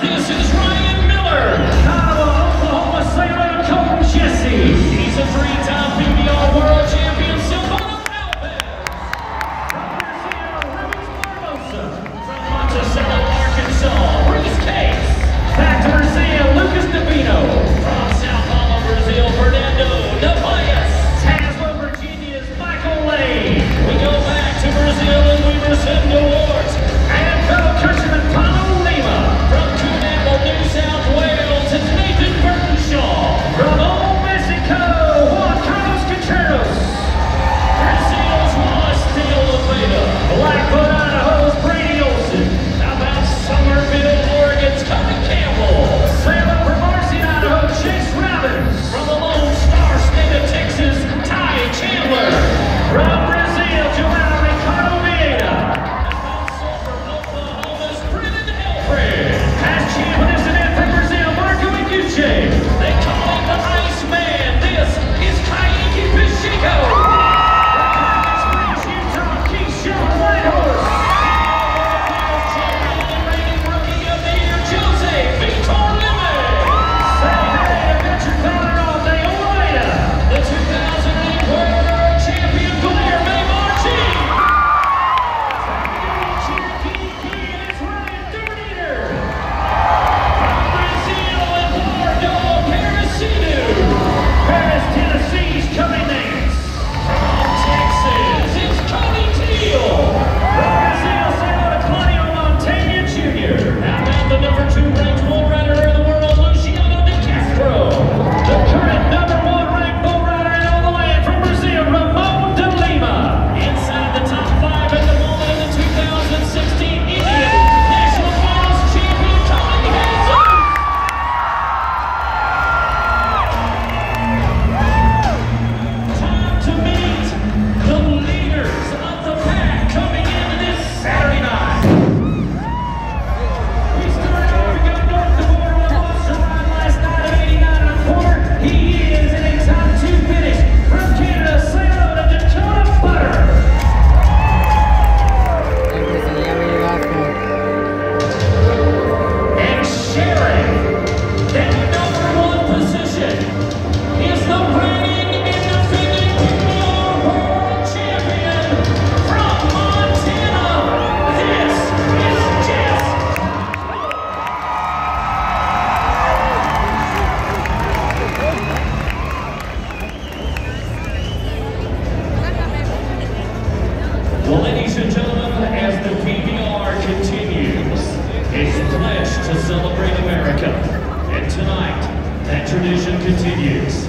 This is Ryan Miller out of Oklahoma sailor of Coach Jesse. He's a three-time PBR world champion, Silvano Alves. Dr. From Monticello, Arkansas. Case. Back to Brazil, Lucas From Sao Paulo, Brazil, Fernando Tazewell, Michael Lane. We go back to Brazil and we the Three. Well, ladies and gentlemen, as the PBR continues, it's pledge to celebrate America. And tonight, that tradition continues.